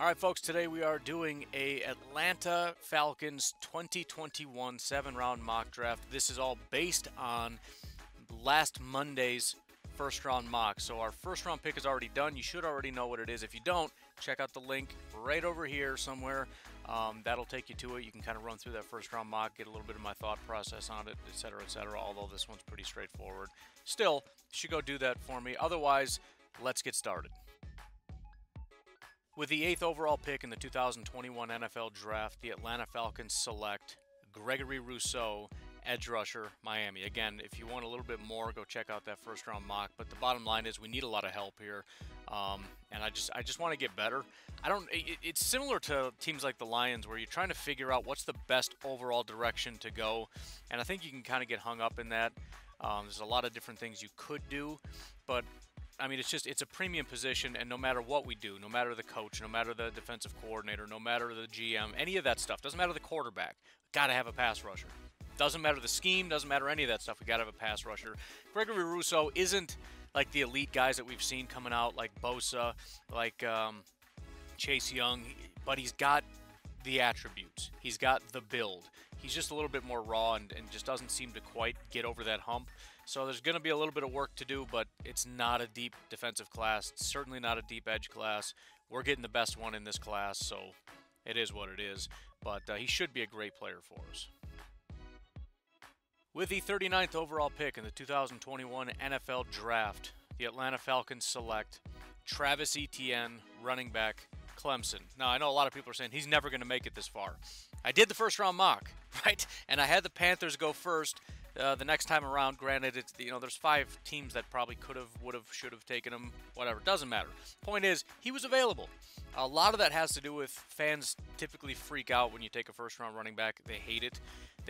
All right, folks, today we are doing a Atlanta Falcons 2021 seven-round mock draft. This is all based on last Monday's first round mock. So our first round pick is already done. You should already know what it is. If you don't, check out the link right over here somewhere. Um, that'll take you to it. You can kind of run through that first round mock, get a little bit of my thought process on it, etc., etc. Although this one's pretty straightforward. Still, should go do that for me. Otherwise, let's get started. With the eighth overall pick in the 2021 NFL Draft, the Atlanta Falcons select Gregory Rousseau, edge rusher, Miami. Again, if you want a little bit more, go check out that first round mock. But the bottom line is we need a lot of help here, um, and I just I just want to get better. I don't. It, it's similar to teams like the Lions where you're trying to figure out what's the best overall direction to go, and I think you can kind of get hung up in that. Um, there's a lot of different things you could do, but I mean, it's just it's a premium position, and no matter what we do, no matter the coach, no matter the defensive coordinator, no matter the GM, any of that stuff doesn't matter the quarterback. Got to have a pass rusher. Doesn't matter the scheme, doesn't matter any of that stuff. We got to have a pass rusher. Gregory Rousseau isn't like the elite guys that we've seen coming out, like Bosa, like um, Chase Young, but he's got the attributes. He's got the build. He's just a little bit more raw and, and just doesn't seem to quite get over that hump. So there's going to be a little bit of work to do, but it's not a deep defensive class. It's certainly not a deep edge class. We're getting the best one in this class, so it is what it is. But uh, he should be a great player for us. With the 39th overall pick in the 2021 NFL Draft, the Atlanta Falcons select Travis Etienne, running back, Clemson. Now, I know a lot of people are saying he's never going to make it this far. I did the first round mock, right? And I had the Panthers go first uh, the next time around. Granted, it's you know there's five teams that probably could have, would have, should have taken him. Whatever, doesn't matter. Point is, he was available. A lot of that has to do with fans typically freak out when you take a first round running back. They hate it.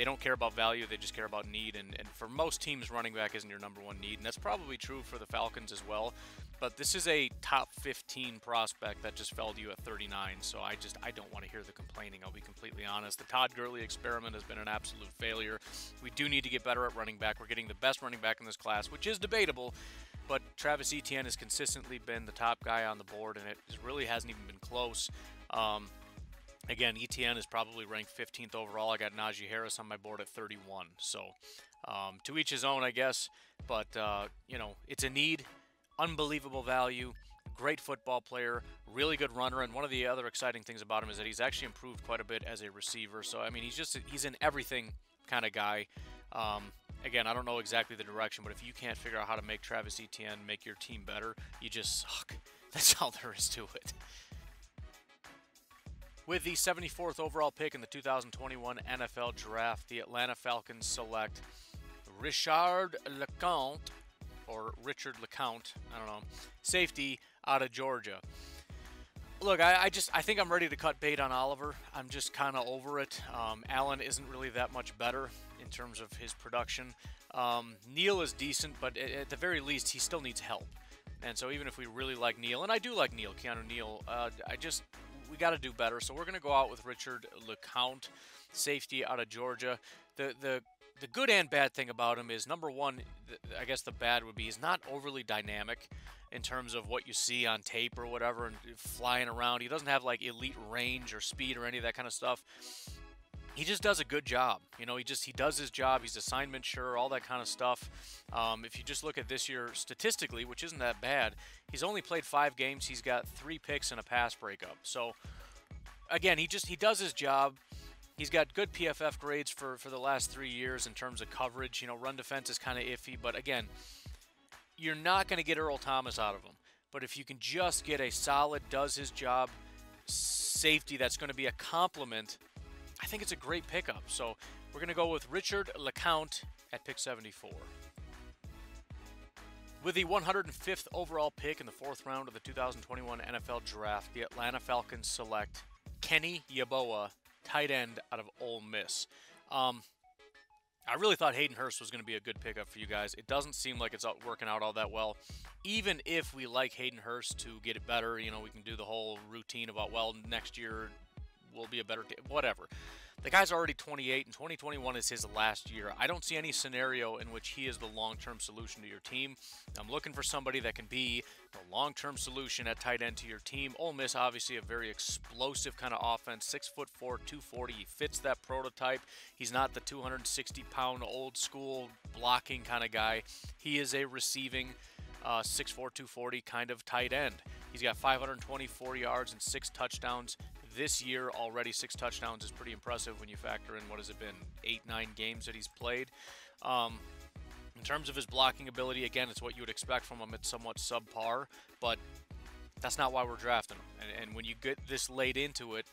They don't care about value. They just care about need. And, and for most teams, running back isn't your number one need. And that's probably true for the Falcons as well. But this is a top 15 prospect that just fell to you at 39. So I just I don't want to hear the complaining. I'll be completely honest. The Todd Gurley experiment has been an absolute failure. We do need to get better at running back. We're getting the best running back in this class, which is debatable. But Travis Etienne has consistently been the top guy on the board, and it really hasn't even been close. Um, again, Etienne is probably ranked 15th overall. I got Najee Harris on my board at 31. So um, to each his own, I guess. But uh, you know, it's a need unbelievable value, great football player, really good runner, and one of the other exciting things about him is that he's actually improved quite a bit as a receiver. So I mean, he's just he's an everything kind of guy. Um, again, I don't know exactly the direction, but if you can't figure out how to make Travis Etienne make your team better, you just suck. That's all there is to it. With the 74th overall pick in the 2021 NFL Draft, the Atlanta Falcons select Richard LeCounte or Richard LeCount, I don't know, safety out of Georgia. Look, I, I, just I think I'm ready to cut bait on Oliver. I'm just kind of over it. Um, Allen isn't really that much better in terms of his production. Um, Neal is decent, but at the very least, he still needs help. And so even if we really like Neal, and I do like Neal, Keanu Neal, uh, I just we got to do better. So we're going to go out with Richard LeCount, safety out of Georgia. The the the good and bad thing about him is number one, I guess the bad would be he's not overly dynamic in terms of what you see on tape or whatever and flying around. He doesn't have like elite range or speed or any of that kind of stuff. He just does a good job. You know, he just he does his job. He's assignment sure, all that kind of stuff. Um, if you just look at this year statistically, which isn't that bad, he's only played five games. He's got three picks and a pass breakup. So again, he just he does his job. He's got good PFF grades for, for the last three years in terms of coverage. You know, run defense is kind of iffy, but again, you're not going to get Earl Thomas out of him. But if you can just get a solid, does his job safety that's going to be a complement, I think it's a great pickup. So we're going to go with Richard LeCount at pick 74. With the 105th overall pick in the fourth round of the 2021 NFL Draft, the Atlanta Falcons select Kenny Yeboah tight end out of Ole Miss. Um, I really thought Hayden Hurst was going to be a good pickup for you guys. It doesn't seem like it's working out all that well. Even if we like Hayden Hurst to get it better, you know, we can do the whole routine about, well, next year will be a better team. Whatever. The guy's already 28, and 2021 is his last year. I don't see any scenario in which he is the long-term solution to your team. I'm looking for somebody that can be the long-term solution at tight end to your team. Ole Miss, obviously, a very explosive kind of offense. Six foot four, 240. He fits that prototype. He's not the 260-pound old school blocking kind of guy. He is a receiving uh, 6'4", 240 kind of tight end. He's got 524 yards and six touchdowns this year already six touchdowns is pretty impressive when you factor in what has it been eight nine games that he's played. Um, in terms of his blocking ability again it's what you would expect from him. It's somewhat subpar but that's not why we're drafting him. And, and when you get this late into it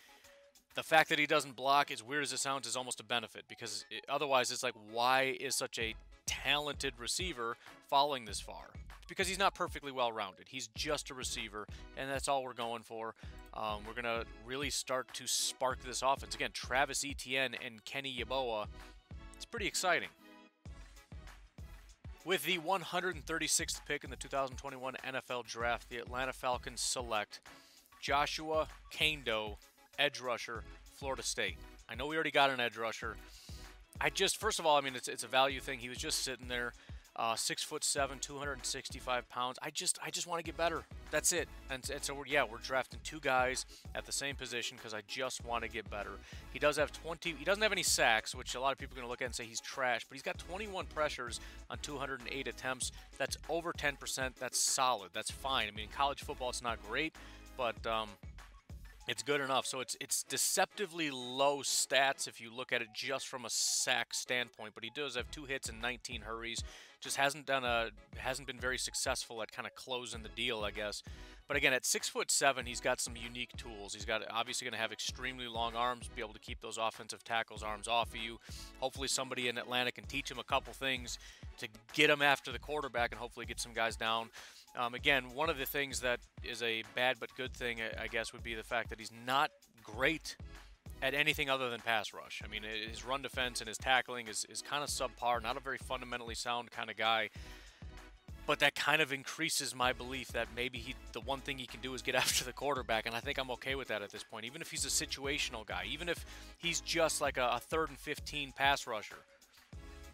the fact that he doesn't block as weird as it sounds is almost a benefit because it, otherwise it's like why is such a talented receiver falling this far because he's not perfectly well rounded. He's just a receiver, and that's all we're going for. Um, we're going to really start to spark this offense. Again, Travis Etienne and Kenny Yeboah. It's pretty exciting. With the 136th pick in the 2021 NFL Draft, the Atlanta Falcons select Joshua Kaindoh, edge rusher, Florida State. I know we already got an edge rusher. I just, first of all, I mean, it's, it's a value thing. He was just sitting there. Uh, six foot seven, 265 pounds. I just, I just want to get better. That's it. And, and so, we're, yeah, we're drafting two guys at the same position because I just want to get better. He does have 20. He doesn't have any sacks, which a lot of people are going to look at and say he's trash. But he's got 21 pressures on 208 attempts. That's over 10%. That's solid. That's fine. I mean, in college football, it's not great, but um, it's good enough. So it's it's deceptively low stats if you look at it just from a sack standpoint. But he does have two hits and 19 hurries just hasn't done a hasn't been very successful at kind of closing the deal, I guess. But again, at six foot seven, he's got some unique tools. He's got obviously going to have extremely long arms, be able to keep those offensive tackles' arms off of you. Hopefully, somebody in Atlanta can teach him a couple things to get him after the quarterback and hopefully get some guys down. Um, again, one of the things that is a bad but good thing, I guess, would be the fact that he's not great at anything other than pass rush. I mean, his run defense and his tackling is, is kind of subpar, not a very fundamentally sound kind of guy. But that kind of increases my belief that maybe he, the one thing he can do is get after the quarterback, and I think I'm okay with that at this point. Even if he's a situational guy, even if he's just like a, a third and 15 pass rusher,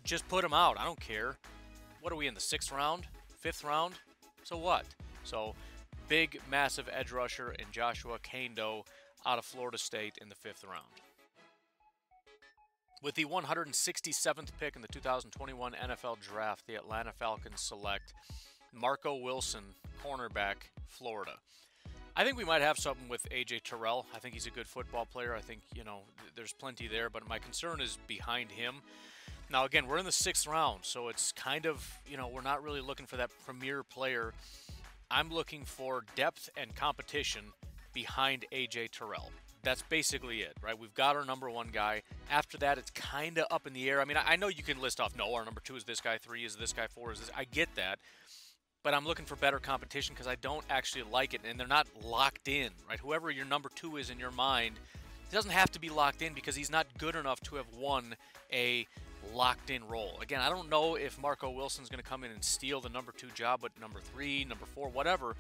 just put him out. I don't care. What are we in the sixth round, fifth round? So what? So big, massive edge rusher in Joshua Kaindoh out of Florida State in the fifth round. With the 167th pick in the 2021 NFL Draft, the Atlanta Falcons select Marco Wilson, cornerback, Florida. I think we might have something with AJ Terrell. I think he's a good football player. I think, you know, there's plenty there, but my concern is behind him. Now, again, we're in the sixth round, so it's kind of, you know, we're not really looking for that premier player. I'm looking for depth and competition behind AJ Terrell. That's basically it, right? We've got our number one guy. After that, it's kind of up in the air. I mean, I know you can list off, no, our number two is this guy, three is this guy, four is this. I get that. But I'm looking for better competition because I don't actually like it, and they're not locked in, right? Whoever your number two is in your mind, he doesn't have to be locked in because he's not good enough to have won a locked in role. Again, I don't know if Marco Wilson's going to come in and steal the number two job, but number three, number four, whatever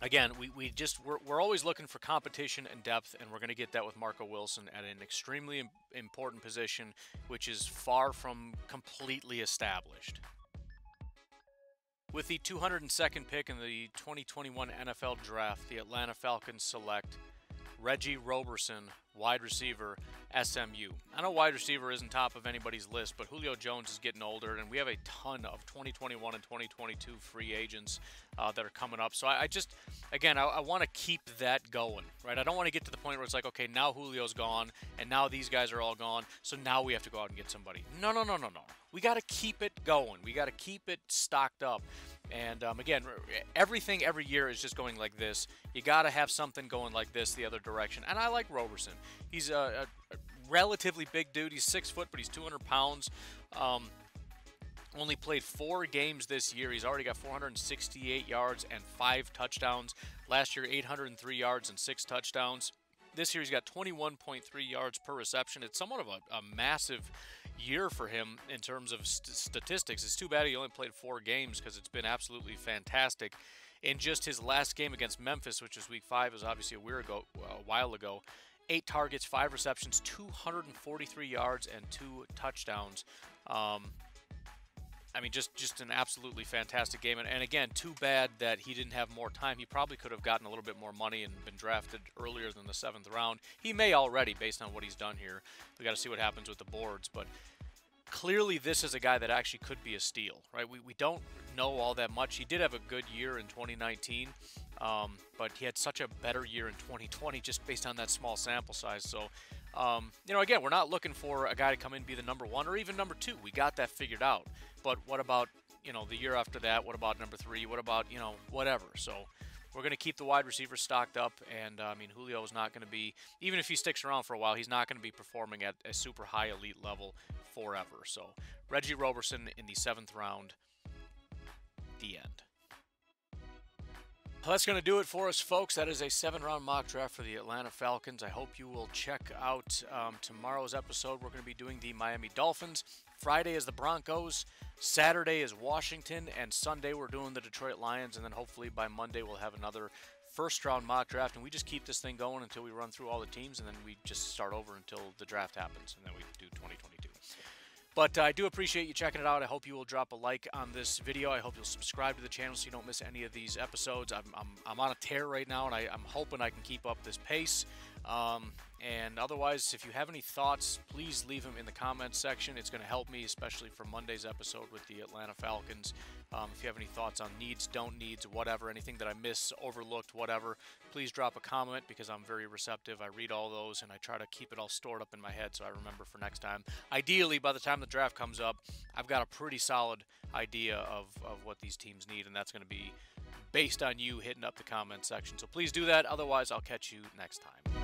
again, we, we just we're, we're always looking for competition and depth, and we're going to get that with Marco Wilson at an extremely important position, which is far from completely established. With the 202nd pick in the 2021 NFL Draft, the Atlanta Falcons select Reggie Roberson, wide receiver, SMU. I know wide receiver isn't top of anybody's list, but Julio Jones is getting older, and we have a ton of 2021 and 2022 free agents uh, that are coming up. So I, I just, again, I, I want to keep that going, right? I don't want to get to the point where it's like, okay, now Julio's gone, and now these guys are all gone, so now we have to go out and get somebody. No, no, no, no, no. We got to keep it going. We got to keep it stocked up. And um, again, everything every year is just going like this. You got to have something going like this the other direction. And I like Roberson. He's a, a relatively big dude. He's six foot, but he's 200 pounds. Um, only played four games this year. He's already got 468 yards and five touchdowns. Last year, 803 yards and six touchdowns. This year, he's got 21.3 yards per reception. It's somewhat of a, a massive year for him in terms of st- statistics. It's too bad he only played four games because it's been absolutely fantastic. In just his last game against Memphis, which was Week Five, was obviously a, ago, a while ago, eight targets, five receptions, 243 yards, and two touchdowns. Um, I mean, just just an absolutely fantastic game. And, and, again, too bad that he didn't have more time. He probably could have gotten a little bit more money and been drafted earlier than the seventh round. He may already, based on what he's done here. We got to see what happens with the boards, but clearly this is a guy that actually could be a steal, right? We, we don't know all that much. He did have a good year in 2019, um, but he had such a better year in 2020 just based on that small sample size. So, um, you know, again, we're not looking for a guy to come in and be the number one or even number two. We got that figured out. But what about, you know, the year after that? What about number three? What about, you know, whatever? So we're going to keep the wide receivers stocked up. And, uh, I mean, Julio is not going to be, even if he sticks around for a while, he's not going to be performing at a super high elite level forever. So Reggie Roberson in the seventh round. The end. Well, that's going to do it for us, folks. That is a seven round mock draft for the Atlanta Falcons. I hope you will check out um, tomorrow's episode. We're going to be doing the Miami Dolphins. Friday is the Broncos. Saturday is Washington. And Sunday, we're doing the Detroit Lions. And then hopefully by Monday, we'll have another first round mock draft. And we just keep this thing going until we run through all the teams. And then we just start over until the draft happens. And then we do 2022. But uh, I do appreciate you checking it out. I hope you will drop a like on this video. I hope you'll subscribe to the channel so you don't miss any of these episodes. I'm, I'm, I'm on a tear right now, and I, am hoping I can keep up this pace. Um, and otherwise, if you have any thoughts, please leave them in the comments section. It's going to help me, especially for Monday's episode with the Atlanta Falcons. Um, if you have any thoughts on needs, don't needs, whatever, anything that I miss, overlooked, whatever, please drop a comment because I'm very receptive. I read all those and I try to keep it all stored up in my head so I remember for next time. Ideally, by the time the draft comes up, I've got a pretty solid idea of, of what these teams need, and that's going to be based on you hitting up the comment section. So please do that. Otherwise, I'll catch you next time.